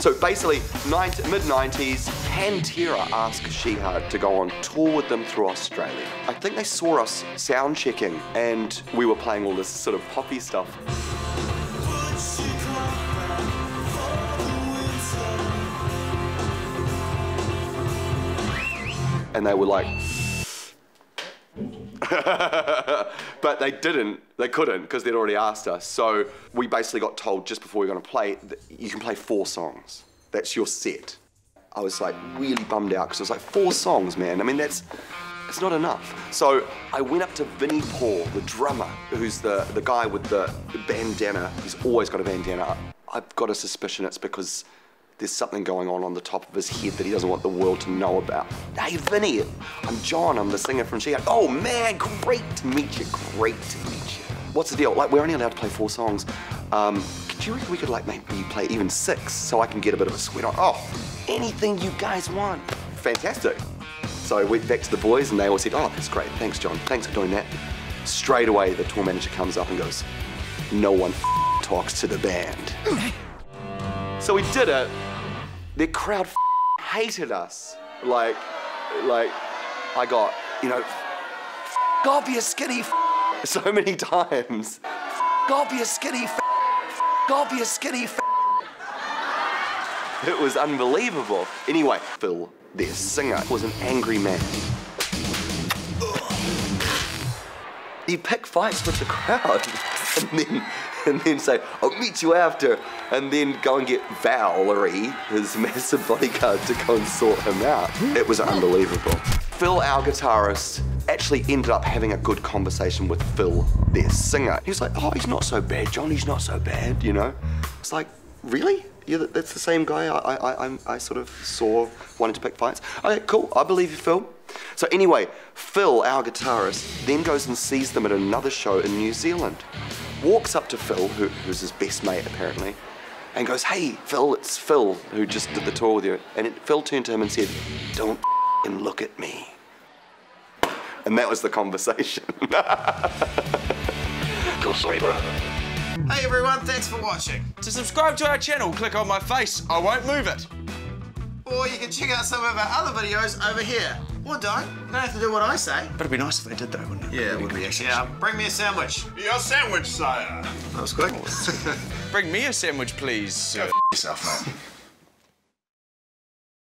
So basically, mid 90s, Pantera asked Shihad to go on tour with them through Australia. I think they saw us sound checking and we were playing all this sort of poppy stuff. And they were like, but they didn't, they couldn't because they'd already asked us. So we basically got told just before we were going to play, you can play four songs. That's your set. I was like really bummed out because it was like four songs, man. I mean, that's, it's not enough. So I went up to Vinnie Paul, the drummer, who's the, the guy with the bandana. He's always got a bandana. I've got a suspicion it's because there's something going on on the top of his head that he doesn't want the world to know about. Hey, Vinnie, I'm Jon. I'm the singer from She. Oh man, great to meet you. Great to meet you. What's the deal? Like, we're only allowed to play four songs. Um, could you reckon we could like maybe play even six so I can get a bit of a sweat on? Oh, anything you guys want. Fantastic. So I went back to the boys and they all said, oh, that's great. Thanks, Jon. Thanks for doing that. Straight away, the tour manager comes up and goes, no one talks to the band. so we did it the crowd hated us. Like, like, I got, you know, God be a skinny so many times. God be a skinny God be a skinny It was unbelievable. Anyway, Phil, their singer, was an angry man. He picked fights with the crowd and then and then say, I'll meet you after, and then go and get Valerie, his massive bodyguard, to go and sort him out. It was unbelievable. Phil, our guitarist, actually ended up having a good conversation with Phil, their singer. He was like, oh, he's not so bad, Jon, he's not so bad, you know? It's like, really? Yeah, that's the same guy I, I, I, I sort of saw wanting to pick fights. Okay, cool, I believe you, Phil. So anyway, Phil, our guitarist, then goes and sees them at another show in New Zealand walks up to Phil, who, who's his best mate apparently, and goes, Hey, Phil, it's Phil who just did the tour with you. And it, Phil turned to him and said, Don't look at me. And that was the conversation. Feel sorry, bro. Hey everyone, thanks for watching. To subscribe to our channel, click on my face. I won't move it. Or you can check out some of our other videos over here. Or don't. You don't have to do what I say. But it'd be nice if they did though, wouldn't it? Yeah, it would be actually. Yeah, bring me a sandwich. Your sandwich, sire. That was quick. bring me a sandwich, please. Go yourself, mate.